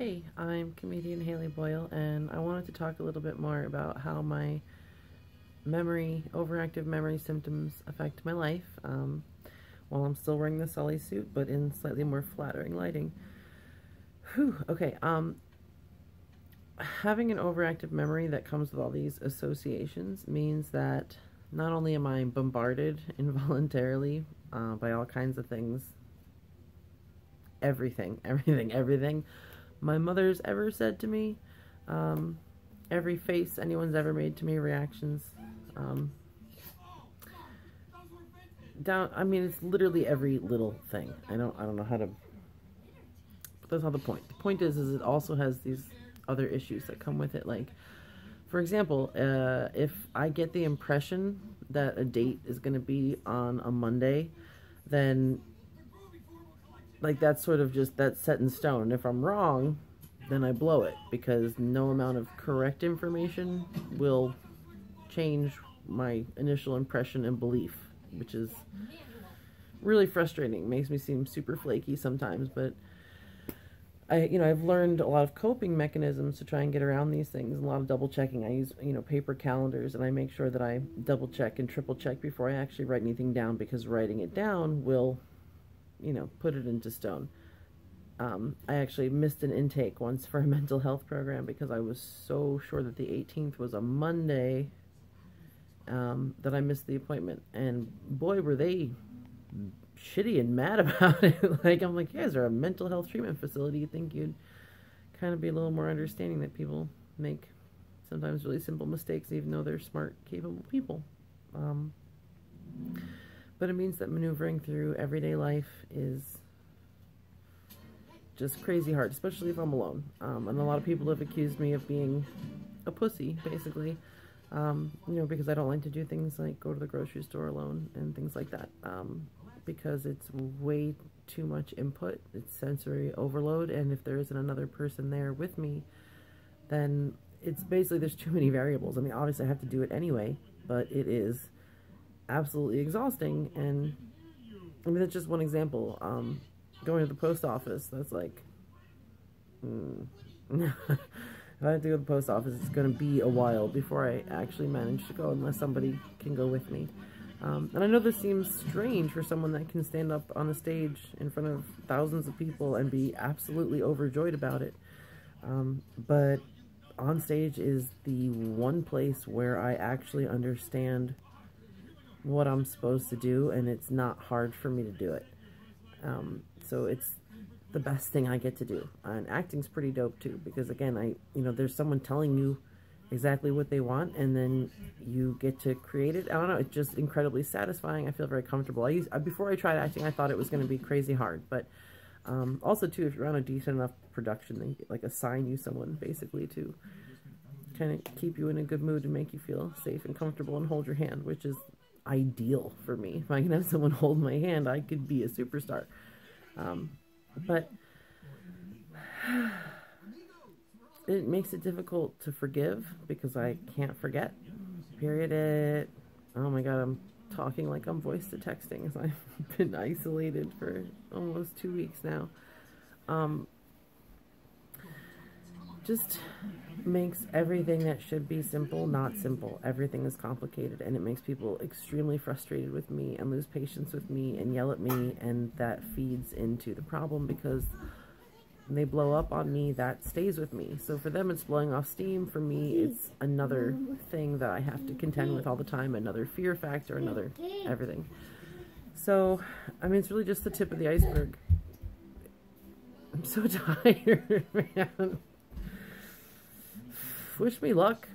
Hey, I'm comedian Hailey Boyle, and I wanted to talk a little bit more about how my memory, overactive memory symptoms affect my life um, while I'm still wearing the Sully suit, but in slightly more flattering lighting. Whew, okay, um, having an overactive memory that comes with all these associations means that not only am I bombarded involuntarily uh, by all kinds of things, everything, everything, everything my mother's ever said to me, um, every face anyone's ever made to me, reactions. Um, down, I mean, it's literally every little thing. I don't, I don't know how to. But that's not the point. The point is, is it also has these other issues that come with it. Like, for example, uh, if I get the impression that a date is going to be on a Monday, then like that's sort of just that's set in stone. If I'm wrong, then I blow it because no amount of correct information will change my initial impression and belief, which is really frustrating. Makes me seem super flaky sometimes, but I, you know, I've learned a lot of coping mechanisms to try and get around these things. A lot of double checking. I use, you know, paper calendars, and I make sure that I double check and triple check before I actually write anything down because writing it down will you know, put it into stone. Um, I actually missed an intake once for a mental health program because I was so sure that the 18th was a Monday um, that I missed the appointment. And boy, were they shitty and mad about it. like, I'm like, you guys are a mental health treatment facility. you think you'd kind of be a little more understanding that people make sometimes really simple mistakes, even though they're smart, capable people. Um, but it means that maneuvering through everyday life is just crazy hard, especially if I'm alone. Um, and a lot of people have accused me of being a pussy, basically. Um, you know, because I don't like to do things like go to the grocery store alone and things like that. Um, because it's way too much input. It's sensory overload. And if there isn't another person there with me, then it's basically there's too many variables. I mean, obviously I have to do it anyway, but it is absolutely exhausting. And I mean, that's just one example. Um, going to the post office, that's like, mm. if I have to go to the post office, it's going to be a while before I actually manage to go, unless somebody can go with me. Um, and I know this seems strange for someone that can stand up on a stage in front of thousands of people and be absolutely overjoyed about it. Um, but on stage is the one place where I actually understand what I'm supposed to do, and it's not hard for me to do it. Um, so it's the best thing I get to do. And acting's pretty dope too, because again, I you know, there's someone telling you exactly what they want, and then you get to create it. I don't know, it's just incredibly satisfying. I feel very comfortable. I, used, before I tried acting, I thought it was going to be crazy hard, but um, also too, if you're on a decent enough production, they like assign you someone basically to kind of keep you in a good mood and make you feel safe and comfortable and hold your hand, which is ideal for me. If I can have someone hold my hand, I could be a superstar. Um, but it makes it difficult to forgive because I can't forget. Period. It. Oh my god, I'm talking like I'm voice to texting as I've been isolated for almost two weeks now. Um, just makes everything that should be simple not simple. Everything is complicated and it makes people extremely frustrated with me and lose patience with me and yell at me and that feeds into the problem because they blow up on me, that stays with me. So for them it's blowing off steam. For me it's another thing that I have to contend with all the time, another fear factor, another everything. So, I mean, it's really just the tip of the iceberg. I'm so tired, man wish me luck.